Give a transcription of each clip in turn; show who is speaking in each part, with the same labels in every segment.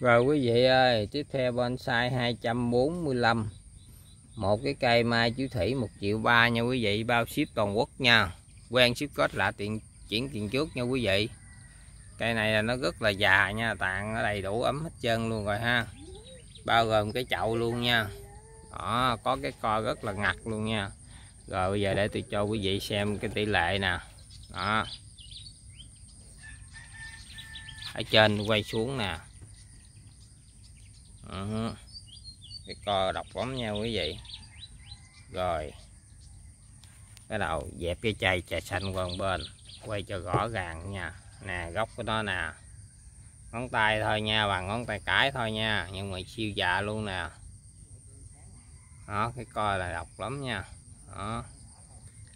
Speaker 1: Rồi quý vị ơi, tiếp theo bonsai 245 Một cái cây mai chú Thủy 1 triệu ba nha quý vị, bao ship toàn quốc nha. Quen ship kết lạ tiền chuyển tiền trước nha quý vị. Cây này là nó rất là già nha, tàn ở đầy đủ ấm hết trơn luôn rồi ha. Bao gồm cái chậu luôn nha. Đó, có cái co rất là ngặt luôn nha. Rồi bây giờ để tôi cho quý vị xem cái tỷ lệ nè. Đó. Ở trên quay xuống nè. Ờ. cái co độc lắm nha quý vị rồi. Cái đầu dẹp cái chai trà xanh qua bên, quay cho rõ ràng nha. Nè gốc của nó nè. Ngón tay thôi nha, bằng ngón tay cái thôi nha, nhưng mà siêu già luôn nè. Đó, cái co là độc lắm nha. Đó.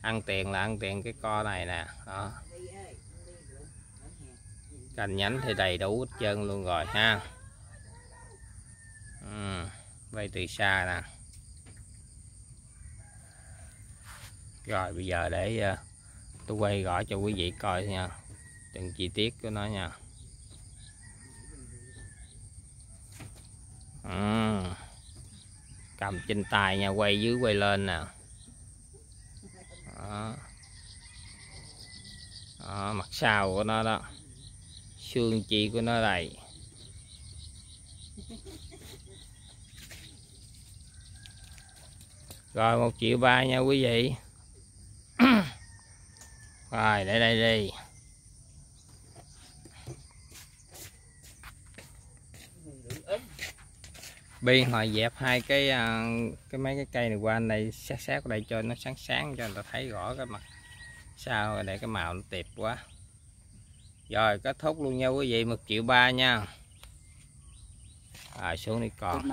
Speaker 1: Ăn tiền là ăn tiền cái co này nè. Đó. Cành nhánh thì đầy đủ hết trơn luôn rồi ha ừ, quay từ xa nè. Rồi bây giờ để uh, tôi quay rõ cho quý vị coi nha. Từng chi tiết của nó nha. Ừ. cầm trên tay nha quay dưới quay lên nè. Đó. Đó, mặt sau của nó đó. Xương chi của nó đây. Rồi, một triệu ba nha quý vị. Rồi, để đây đi. Bi hồi dẹp hai cái à, cái mấy cái cây này qua anh đây sát sát đây cho nó sáng sáng cho người ta thấy rõ cái mặt. Sao để cái màu nó tiệp quá. Rồi, kết thúc luôn nha quý vị, một triệu ba nha. Rồi, xuống đi còn.